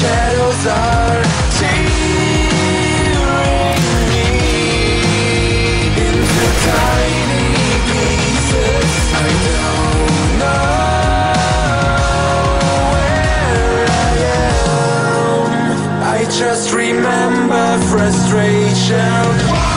shadows are tearing me into tiny pieces. I don't know where I am. I just remember frustration.